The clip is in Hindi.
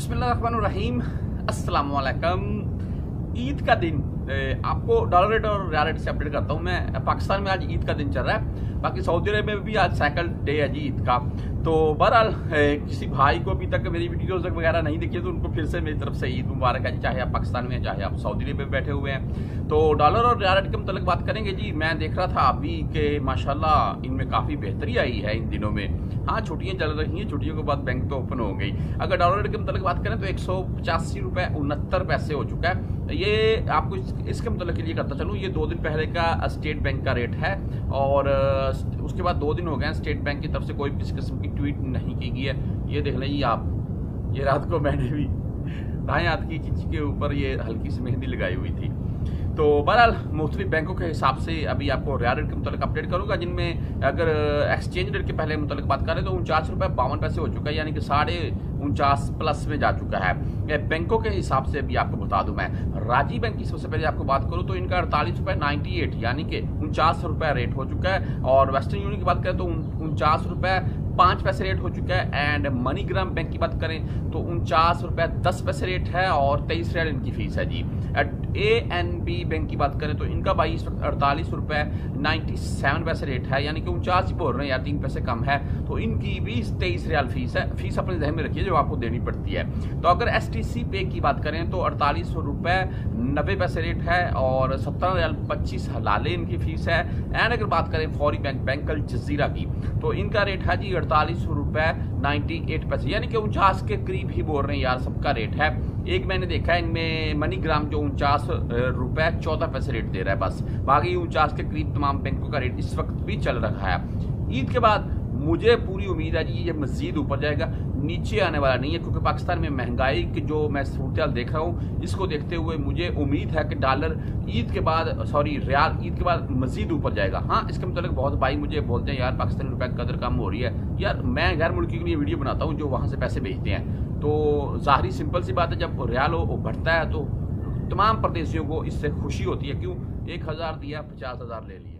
बसमीम असलकम ईद का दिन। आपको डॉलर रेट और रिया रेट से अपडेट करता हूँ। मैं, पाकिस्तान में आज ईद का दिन चल रहा है। बाकी सऊदी अरब में भी आज सेकंड डे है जी ईद का। तो बहरहाल किसी भाई को अभी तक मेरी वीडियोज़ वगैरह नहीं देखी तो उनको फिर से मेरी तरफ़ से ईद मुबारक है, चाहे आप पाकिस्तान में चाहे आप सऊदी अरब में बैठे हुए हैं। तो डॉलर और रिया रेट के मतलब बात करेंगे जी। मैं देख रहा था अभी के, माशाल्लाह, इनमें काफ़ी बेहतरी आई है इन दिनों में। हाँ छुट्टियाँ चल रही हैं, छुट्टियों के बाद बैंक तो ओपन हो गई। अगर डॉलर रेट के मतलब बात करें तो एक सौ पचासी रुपये उनहत्तर पैसे हो चुका है। ये आपको इसके मतलब के लिए करता चलूँ, ये दो दिन पहले का स्टेट बैंक का रेट है और उसके बाद दो दिन हो गए हैं, स्टेट बैंक की तरफ़ से कोई किसी किस्म की ट्वीट नहीं की गई है। ये देख लीजिए आप, ये रात को मैंने भी, दाएँ हाथ की चिच्ची के ऊपर ये हल्की सी मेहंदी लगाई हुई थी। तो बहरहाल, मुख्तलिफ़ बैंकों के हिसाब से अभी आपको रिया रेट के मुतल अपडेट करूँगा, जिनमें अगर एक्सचेंज रेट के पहले मुतल बात करें तो उनचास रुपये बावन पैसे हो चुका है, यानी कि साढ़े उनचास प्लस में जा चुका है। बैंकों के हिसाब से भी आपको बता दूँ मैं, राजीव बैंक की सबसे पहले आपको बात करूँ तो इनका अड़तालीस रुपये नाइन्टी एट, यानी कि उनचास रुपये रेट हो चुका है, और वेस्टर्न यूनियन की बात करें तो उनचास रुपये पाँच पैसे रेट हो चुका है, एंड मनीग्राम बैंक की बात करें तो उनचास रुपये दस पैसे रेट है, और तेईस रियाल इनकी फ़ीस है जी। ए एन बी बैंक की बात करें तो इनका भाई इस वक्त अड़तालीस रुपये नाइन्टी सेवन पैसे रेट है, यानी कि उनचास ही बोल रहे हैं या तीन पैसे कम है। तो इनकी भी तेईस रियाल फ़ीस है। फ़ीस अपने जहन में रखिए जो आपको देनी पड़ती है। तो अगर एस टी सी पे की बात करें तो अड़तालीस रुपये नब्बे पैसे रेट है और सत्रह रियाल पच्चीस हलाले इनकी फ़ीस है। एंड अगर बात करें फौरी बैंक बैंकल जजीरा की तो इनका रेट है जी अड़तालीस रुपये नाइन्टी एट पैसे, यानी कि उनचास के करीब ही बोल रहे हैं यार सबका रेट है। एक मैंने देखा है, इनमें मनी ग्राम जो उनचास रुपए चौदह पैसे रेट दे रहा है बस। बाकी उनचास के करीब तमाम बैंकों का रेट इस वक्त भी चल रहा है। ईद के बाद मुझे पूरी उम्मीद है जी, ये मजीद ऊपर जाएगा, नीचे आने वाला नहीं है, क्योंकि पाकिस्तान में महँगाई की जो मैं सूरत देख रहा हूँ, इसको देखते हुए मुझे उम्मीद है कि डॉलर ईद के बाद, सॉरी, रियाल ईद के बाद मजीद ऊपर जाएगा। हाँ इसके मतलब बहुत भाई मुझे बोलते हैं, यार, पाकिस्तानी रुपये की कदर कम हो रही है। यार, मैं गैर मुल्की के लिए वीडियो बनाता हूँ, जो वहाँ से पैसे भेजते हैं। तो ज़ाहरी सिंपल सी बात है, जब रियाल हो बढ़ता है तो तमाम प्रदेशियों को इससे खुशी होती है। क्यों? एक हज़ार दिया, पचास हज़ार ले लिया।